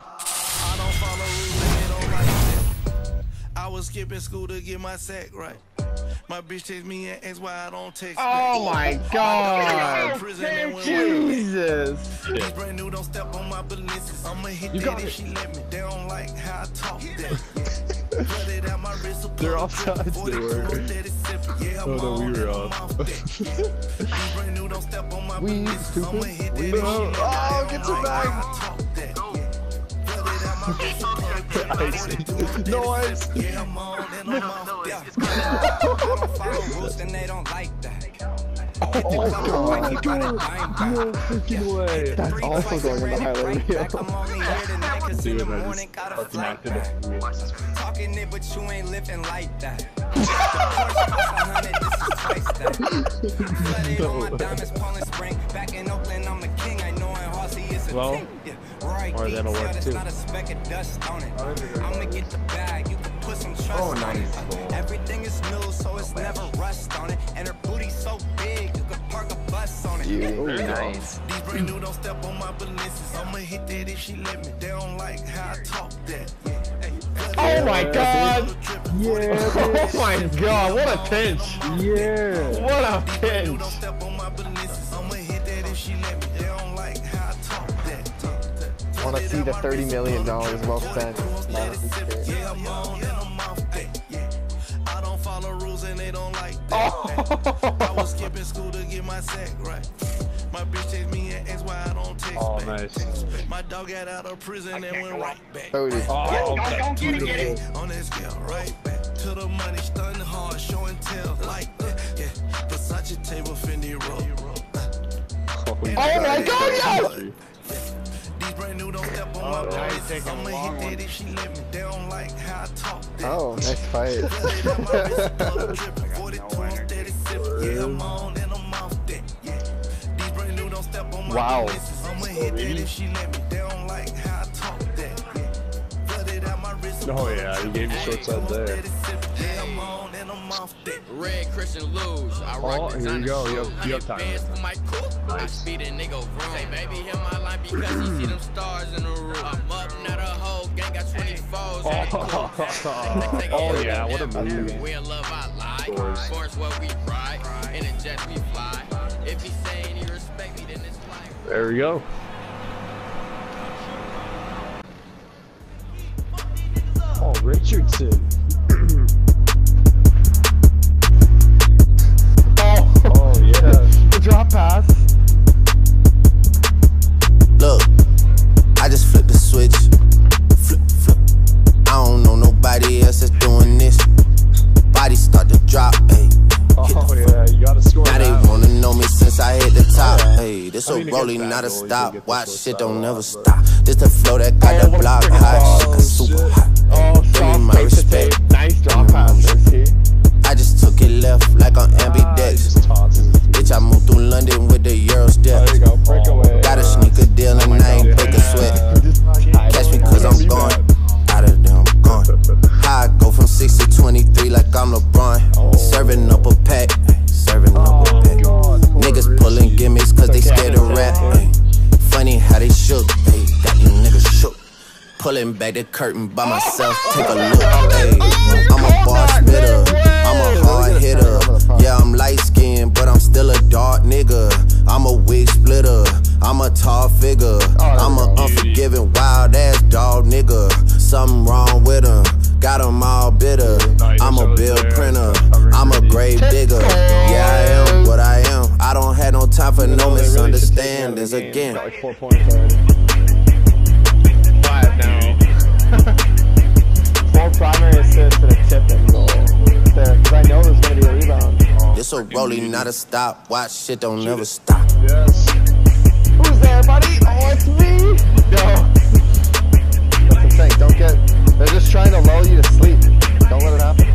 I don't follow rules and they don't like that. I was skipping school to get my sack right. My bitch text me and ask why I don't text Oh my god! Jesus! These brand new don't step on my balances. I'ma hit You that if it. she let me. They don't like how I talk that. Put it out my wrist, so They're pull off sides, they were. cool, steady sipping. Yeah, I'm Oh, no, we were off. I'm off that. These brand new don't step on my We balances. I'ma stupid. We if she know. Oh, get don't bag. Ice. 40 cool, No ice. sipping. Yeah, I'm on and I'm off that. I don't follow rules and they don't like that. Oh my God. No freaking way. That's also going in the highlight reel. I'm only here tonight 'cause in Dude, the I just fucking flight acted back. Talking it, but you ain't living like that. The Porsche costs a hundred, this is twice that. Flooded on my diamonds, Poland Spring. Back in Oakland, I'm a king. I know in Horsey it's a Well, thing. Yeah, Roy or that'll work there's too. not a speck of dust on it. I'ma get the bag, you can put some trust Oh, on nice. it. Everything is new, so it's never rust on it. And her booty's so big, you can park a bus on it. Very nice. These brand new don't step on my balances. I'ma hit that if she let me. They don't like how I talk that. Oh my god! Yeah. Oh my god, what a pinch! Yeah. What a pinch! Want to see the $30 million well spent. I'm on and I'm off that. Yeah. I don't follow rules and they don't like that. I was skipping school to get my sack right. My bitch text me and ask why I don't text Oh, back. nice. My dog got out of prison and went right back. Cody. Oh, that to the bank, on that scale, right back to the money, stunning hard, show and tell, like that. Yeah, Versace table, Fendi roll. Oh Oh my god, yes! These brand new don't step on Oh, my now he's balances. taking a I'ma long hit one. that if she let me. They don't like how I talk that. Oh, nice fight. Flooded out my wrist, color dripping, 42, I'm steady sipping. Yeah, I'm on and I'm off that. Yeah, these brand new don't step on my Wow. balances. I'ma hit that if she let me. They like how I talk that. Yeah, flooded out my wrist. Oh, yeah, he gave you short side there. Yeah, I'm on and I'm off that. Red Christian Luge. I oh, rock Oh, here you go. You shoes. have- you have time. bands for my coupe. I Nice. speed a nigga wrong. Say, baby, hit my line because he see them stars in the roof. I'm up, now the whole gang got 24s. in the coupe. Oh, oh yeah, what a movie. We in love, I lie. Doors. Force what we ride. In a jet we fly. If he saying he respect me, then it's like. There we go. Oh, Richardson. Rolling, bad not a stop. get Watch short shit don't a never stop. This the flow that got the block freaking hot. ball. Shit, that's super hot. Oh, Give me my respect. Nice drop pass, I just took it left like on Ah, he ambidex. just tosses it. Bitch, I moved through London with the Euro Pulling back the curtain by myself. Take a look. ay. I'm a bar spitter. I'm a hard hitter. Yeah, I'm light skinned, but I'm still a dark nigga. I'm a wig splitter. I'm a tall figure. I'm a unforgiving, wild ass dog nigga. Something wrong with him. Got him all bitter. I'm a bill printer. I'm a grave digger. Yeah, I am what I am. I don't have no time for no misunderstandings again. A rolling, not a stop. Watch shit don't never stop. Yes. Who's there, buddy? Oh, it's me. No. That's what I'm. Don't get. They're just trying to lull you to sleep. Don't let it happen.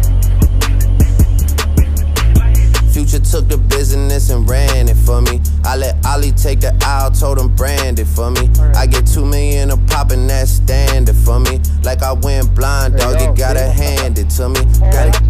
Future took the business and ran it for me. I let Ollie take the aisle, told him brand it for me. I get two million a pop and that's standard for me. Like I went blind, There dog, you go. gotta See? hand it to me. Gotta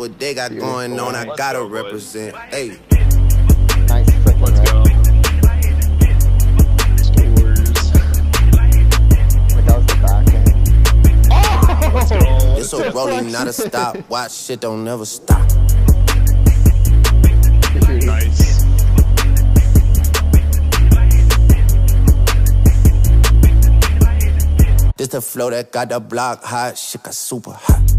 what they got Beautiful. going on. I Let's gotta go, represent. Hey. It's oh! a rolling, not a stop. Watch shit don't never stop. Nice. This the flow that got the block hot. Shit got super hot.